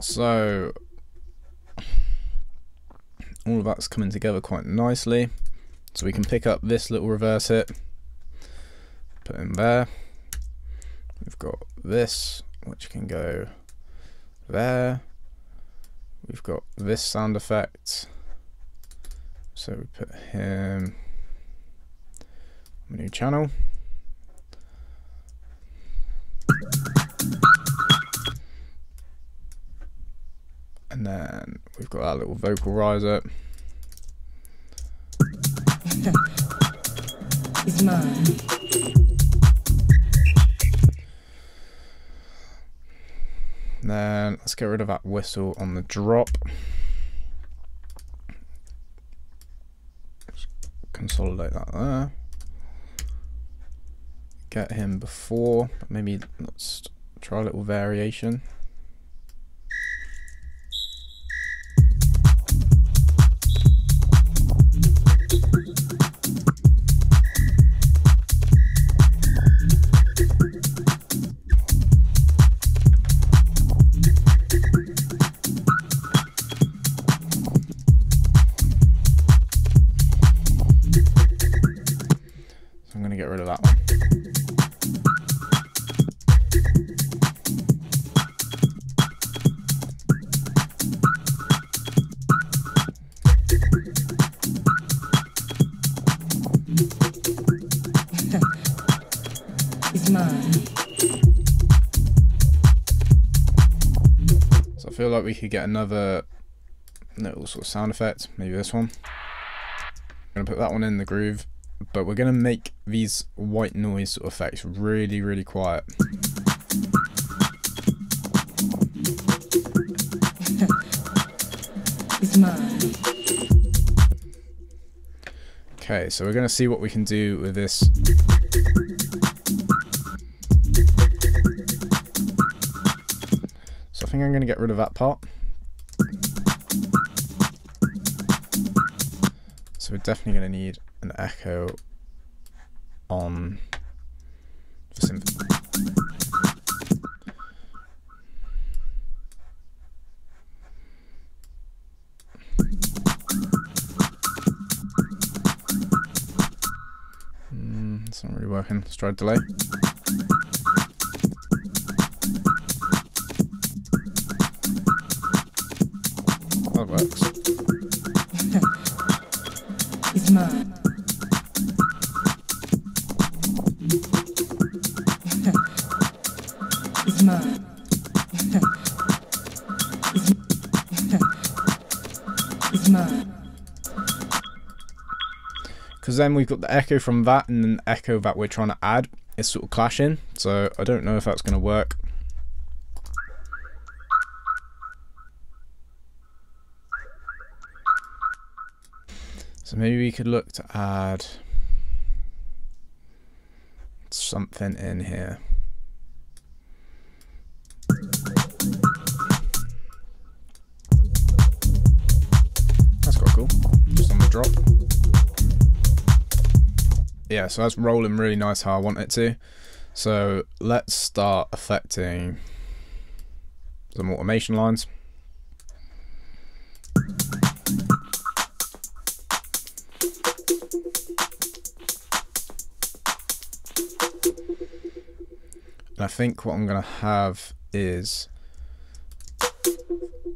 So all of that's coming together quite nicely. So we can pick up this little reverse hit, put in there. We've got this, which can go there. We've got this sound effect. So we put him on a new channel. And then we've got our little vocal riser. it's mine. Then let's get rid of that whistle on the drop. Consolidate that there. Get him before, maybe let's try a little variation. Like we could get another little sort of sound effect, maybe this one. I'm going to put that one in the groove, but we're going to make these white noise sort of effects really, really quiet. okay, so we're going to see what we can do with this think I'm going to get rid of that part. So we're definitely going to need an echo on the synth. Mm, it's not really working. Let's try delay. Then we've got the echo from that and then the echo that we're trying to add is sort of clashing. So I don't know if that's going to work. So maybe we could look to add something in here. Yeah, so that's rolling really nice how I want it to. So let's start affecting some automation lines. And I think what I'm going to have is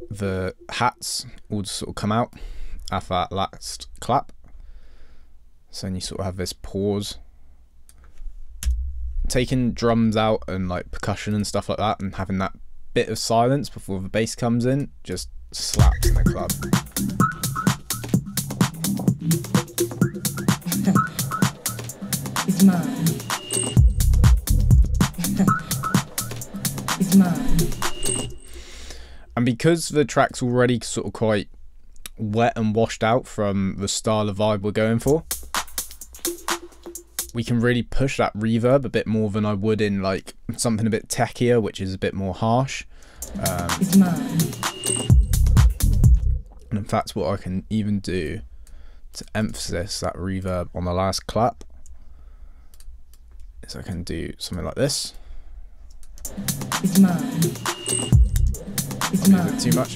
the hats all sort of come out after that last clap. So then you sort of have this pause. Taking drums out and like percussion and stuff like that and having that bit of silence before the bass comes in just slaps in the club. it's mine. And because the track's already sort of quite wet and washed out from the style of vibe we're going for, we can really push that reverb a bit more than I would in like something a bit techier, which is a bit more harsh. Um, and in fact, what I can even do to emphasize that reverb on the last clap is I can do something like this. It's mine. It's mine. too much.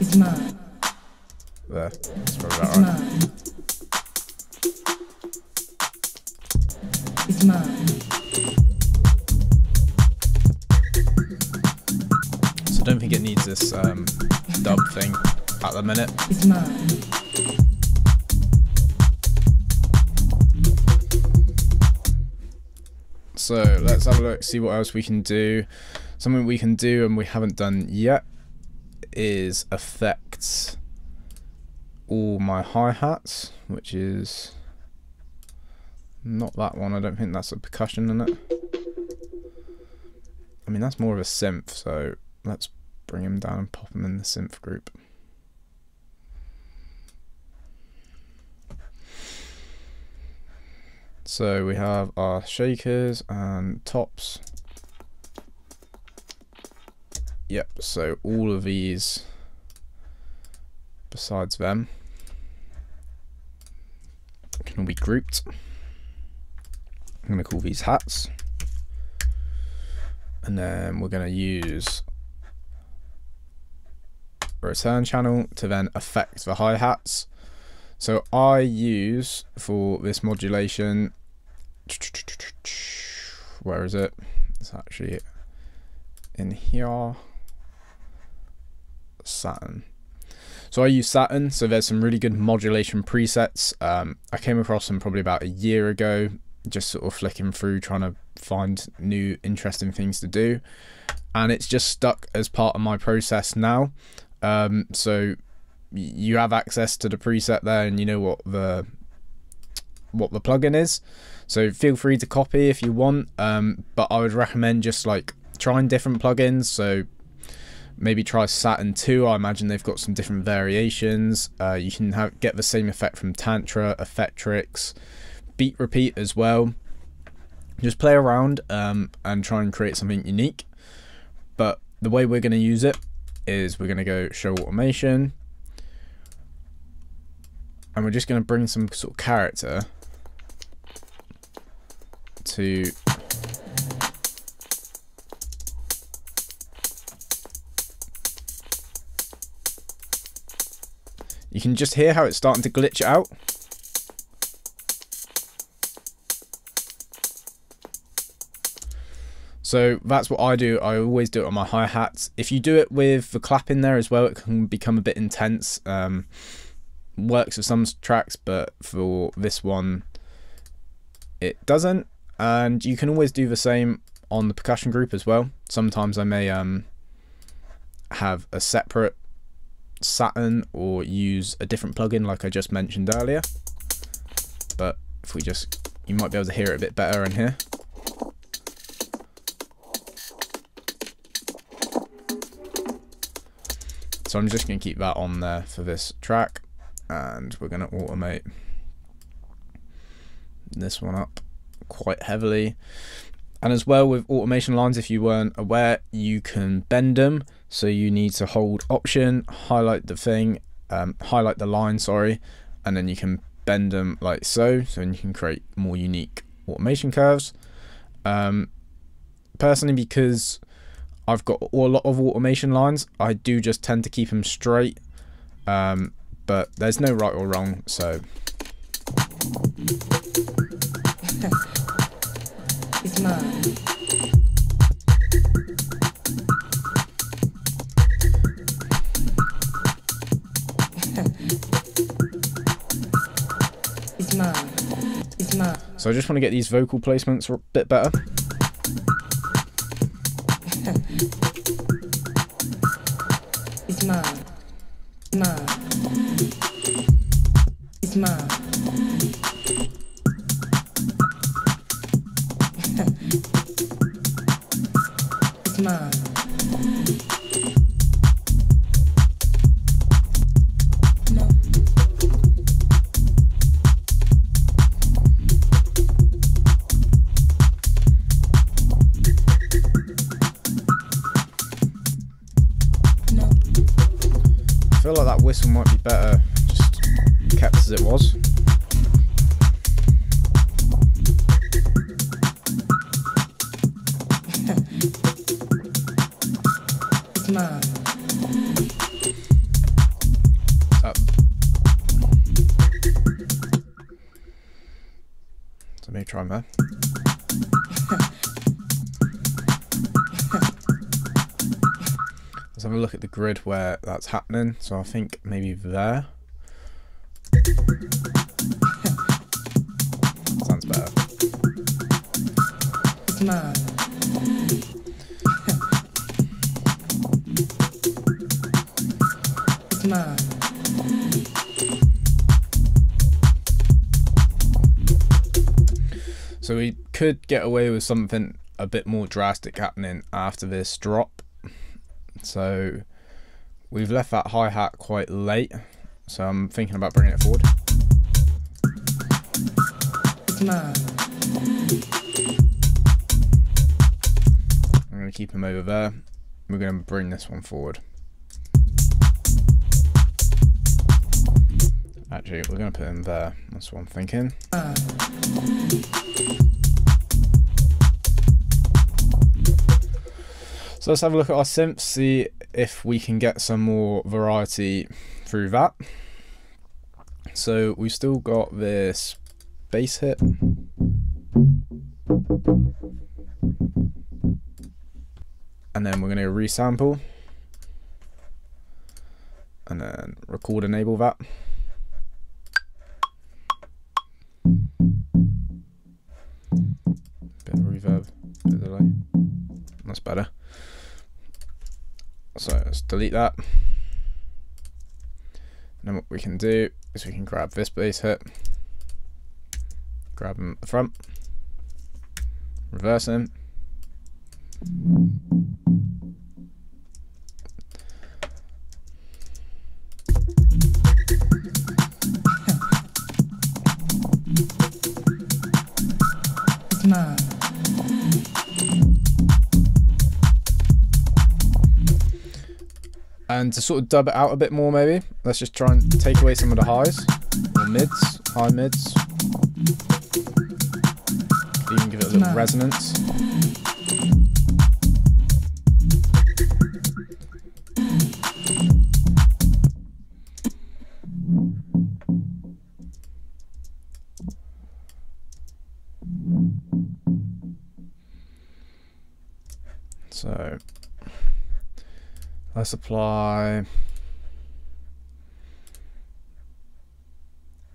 It's mine. There. That's probably It's about right. mine. It's mine. So I don't think it needs this um, dub thing at the minute. It's mine. So let's have a look, see what else we can do. Something we can do and we haven't done yet is affect all my hi-hats, which is not that one. I don't think that's a percussion in it. I mean, that's more of a synth, so let's bring him down and pop him in the synth group. So we have our shakers and tops. Yep, so all of these besides them can all be grouped. I'm going to call these hats. And then we're going to use return channel to then affect the hi-hats. So I use for this modulation where is it? It's actually in here. Saturn. So I use Saturn, so there's some really good modulation presets. Um, I came across them probably about a year ago, just sort of flicking through trying to find new interesting things to do. And it's just stuck as part of my process now. Um, so you have access to the preset there and you know what the what the plugin is. So feel free to copy if you want, um, but I would recommend just like trying different plugins. So maybe try Saturn 2. I imagine they've got some different variations. Uh, you can have, get the same effect from Tantra, Effectrix, Beat Repeat as well. Just play around um, and try and create something unique. But the way we're going to use it is we're going to go show automation. And we're just going to bring some sort of character to you can just hear how it's starting to glitch out so that's what I do. I always do it on my hi-hats. If you do it with the clap in there as well it can become a bit intense. Um, works for some tracks but for this one it doesn't. And you can always do the same on the percussion group as well. Sometimes i may um have a separate saturn or use a different plugin like i just mentioned earlier. But if we just you might be able to hear it a bit better in here so i'm just going to keep that on there for this track and we're going to automate this one up quite heavily. And as well with automation lines, if you weren't aware, you can bend them. So you need to hold option, highlight the thing, um, highlight the line, sorry, and then you can bend them like so. So you can create more unique automation curves. Um, personally, because I've got a lot of automation lines, I do just tend to keep them straight. Um, but there's no right or wrong, so It's mine. it's mine. It's mine. so I just want to get these vocal placements a bit better. That whistle might be better just kept as it was. look at the grid where that's happening. So I think maybe there. Sounds better. It's mine. It's mine. So we could get away with something a bit more drastic happening after this drop. So we've left that hi hat quite late. So I'm thinking about bringing it forward. I'm going to keep him over there. We're going to bring this one forward. Actually, we're going to put him there. That's what I'm thinking. So let's have a look at our synths, see if we can get some more variety through that. So we've still got this bass hit. And then we're going to resample. And then record enable that. Bit of reverb, bit of delay. That's better. So let's delete that. And then what we can do is we can grab this bass hit, grab him at the front, reverse him. And to sort of dub it out a bit more, maybe let's just try and take away some of the highs or mids, high mids. Even give it a little Nice. resonance. Let's apply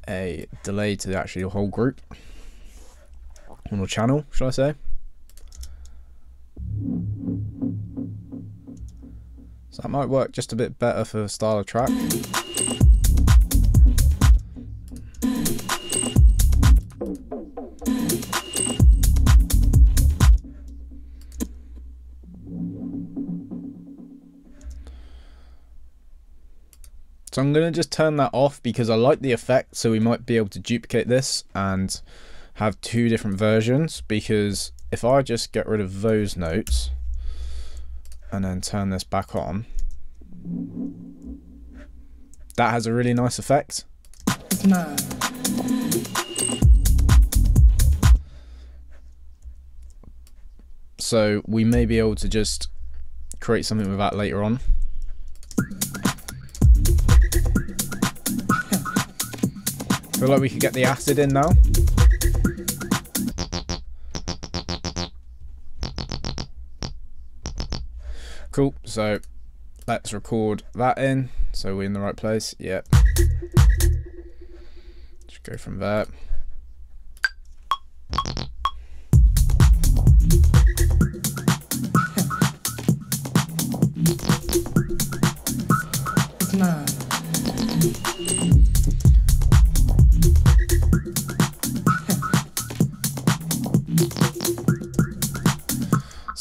a delay to actually the whole group on the channel, shall I say? So that might work just a bit better for style of track. So I'm going to just turn that off because I like the effect so we might be able to duplicate this and have two different versions because if I just get rid of those notes and then turn this back on that has a really nice effect. Mine. So we may be able to just create something with that later on. Feel like we could get the acid in now. Cool. So let's record that in. So we're in the right place. Yep. Just go from there.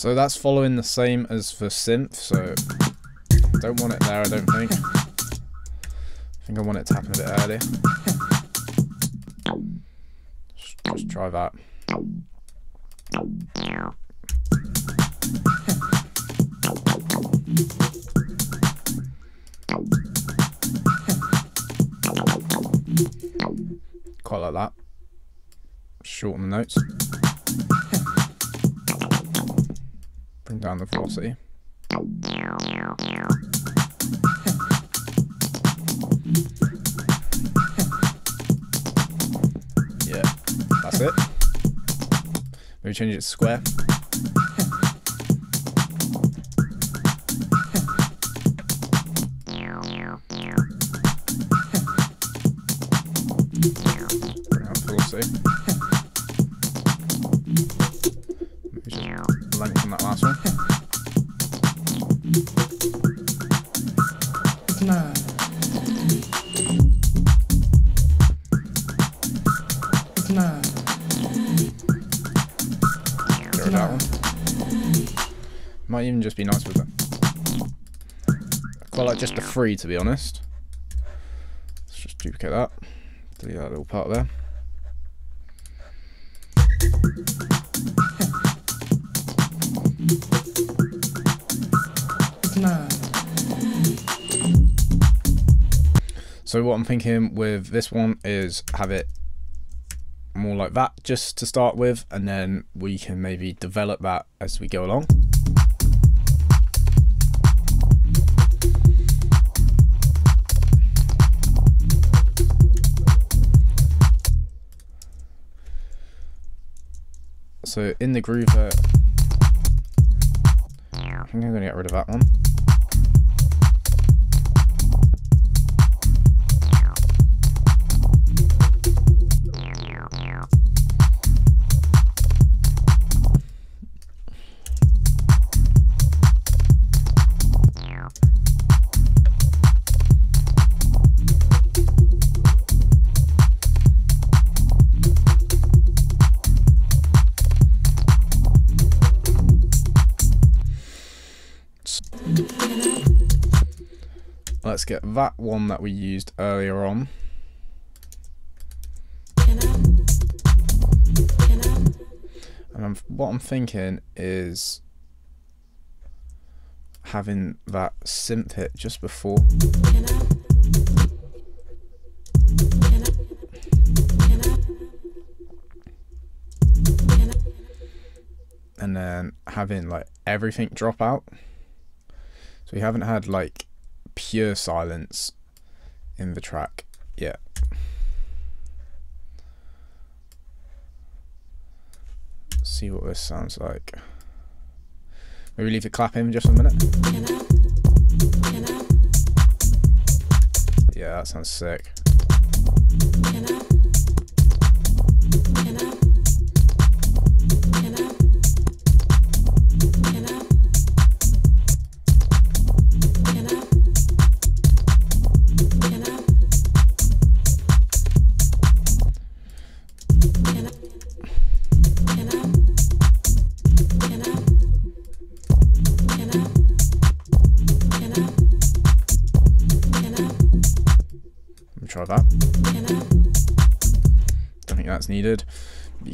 So that's following the same as for synth, so don't want it there, I don't think. I think I want it to happen a bit earlier. Just, just try that. Quite like that. Shorten the notes. Bring down the velocity. Yeah, that's it. Maybe change it to square. Like just a three to be honest. Let's just duplicate that. Delete that little part there. So what I'm thinking with this one is have it more like that just to start with and then we can maybe develop that as we go along. So in the groover, I think I'm going to get rid of that one. That one that we used earlier on. And I'm, what I'm thinking is having that synth hit just before. And then having like everything drop out. So we haven't had like pure silence in the track yet. See what this sounds like. Maybe leave it clapping just a minute. Yeah, that sounds sick.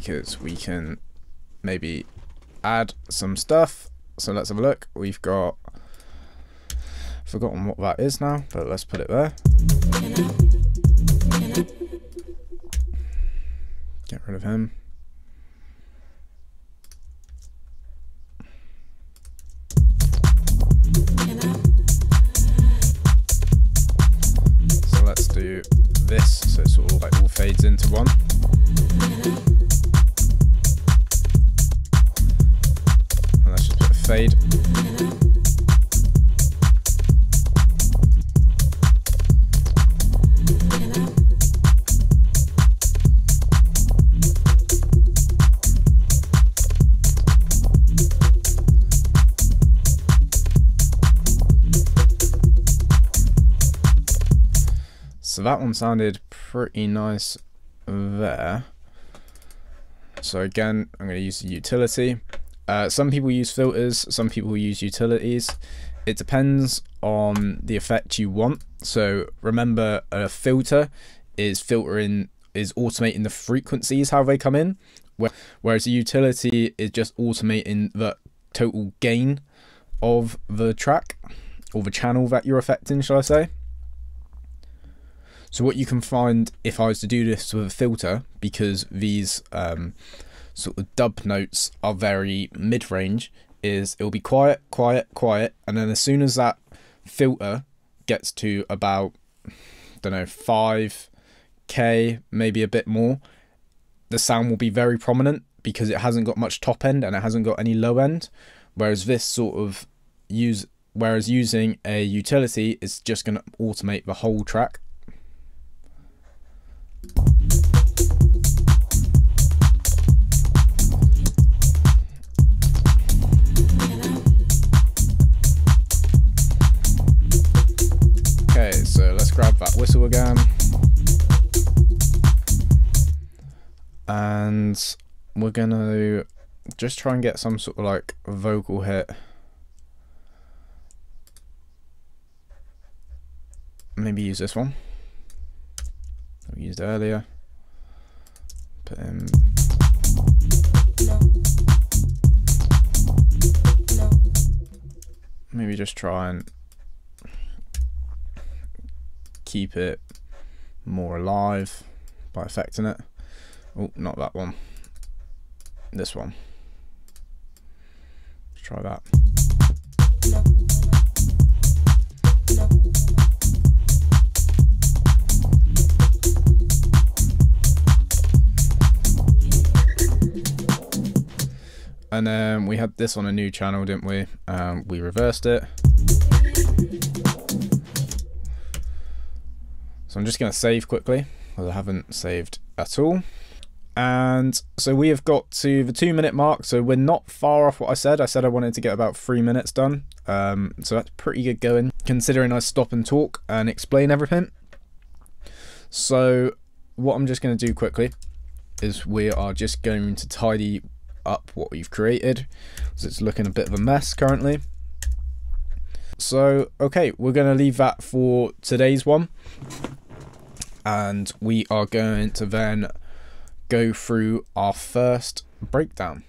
Because we can maybe add some stuff. So let's have a look. We've got forgotten what that is now, but let's put it there. Get rid of him. So let's do this so it sort of like all fades into one. That one sounded pretty nice there. So again, I'm going to use the utility. Uh, some people use filters, some people use utilities. It depends on the effect you want. So remember, a filter is filtering, is automating the frequencies how they come in, whereas a utility is just automating the total gain of the track or the channel that you're affecting, shall I say? So what you can find if I was to do this with a filter, because these um, sort of dub notes are very mid-range, is it'll be quiet, quiet, quiet, and then as soon as that filter gets to about, I don't know, five k, maybe a bit more, the sound will be very prominent because it hasn't got much top end and it hasn't got any low end. Whereas this sort of use, whereas using a utility is just going to automate the whole track. Whistle again. And we're gonna just try and get some sort of like vocal hit. Maybe use this one. We used earlier. Put in. Maybe just try and keep it more alive by affecting it. Oh, not that one. This one. Let's try that. And then we had this on a new channel, didn't we? Um, we reversed it. I'm just going to save quickly, because I haven't saved at all. And so we have got to the two minute mark, so we're not far off what I said. I said I wanted to get about three minutes done. Um, so that's pretty good going, considering I stop and talk and explain everything. So what I'm just going to do quickly is we are just going to tidy up what we've created because it's looking a bit of a mess currently. So, okay, we're going to leave that for today's one. And we are going to then go through our first breakdown.